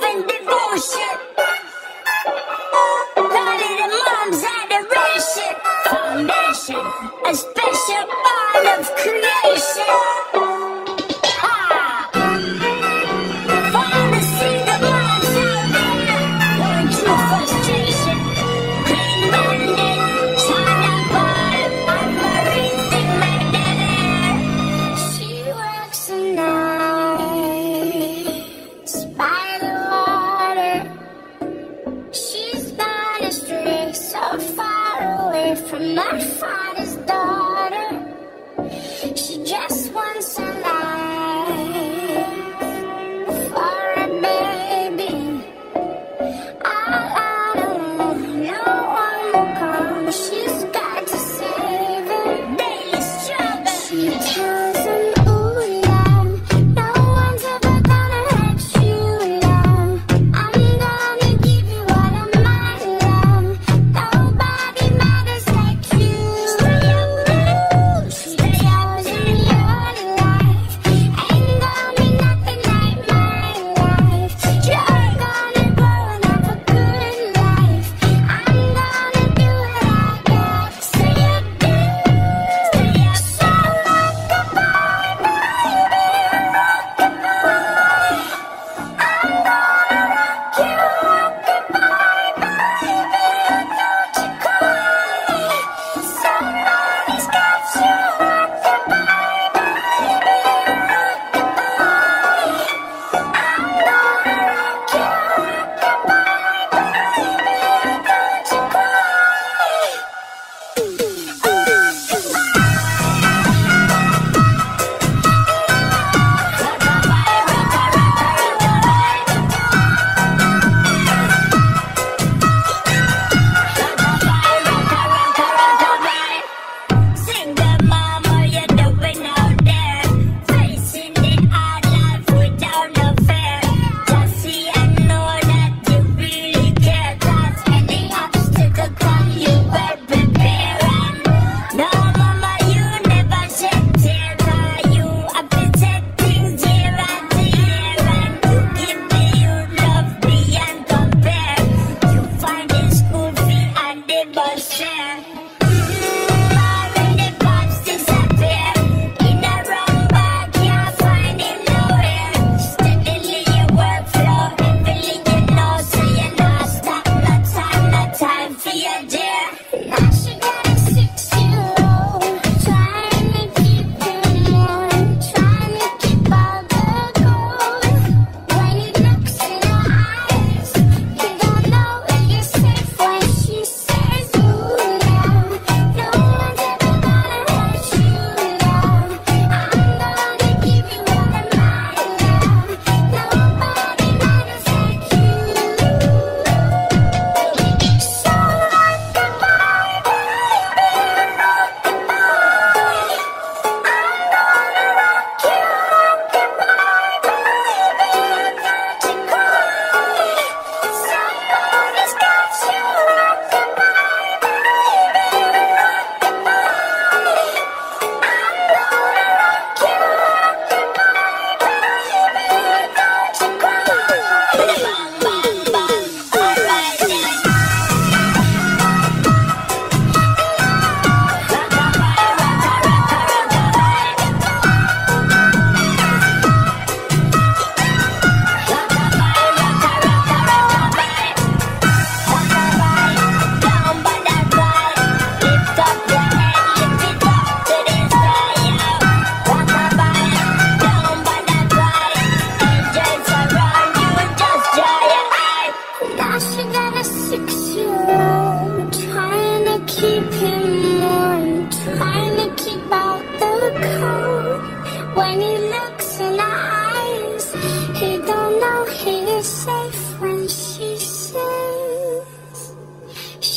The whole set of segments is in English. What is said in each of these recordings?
living the bullshit. Party the moms adoration. Foundation, a special part of creation. From my father's daughter.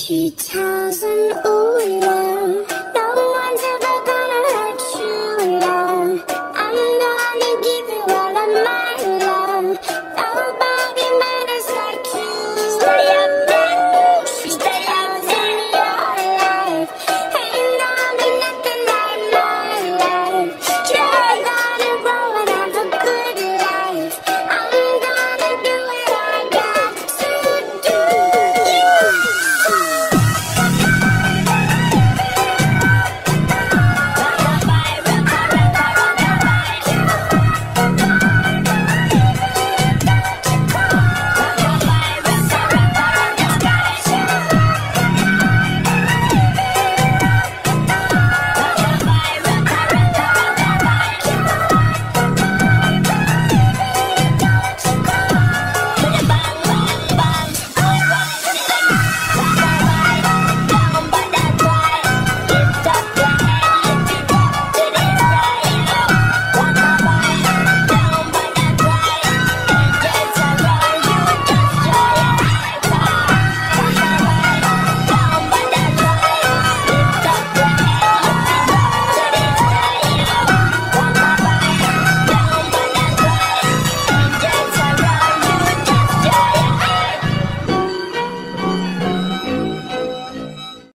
She 无了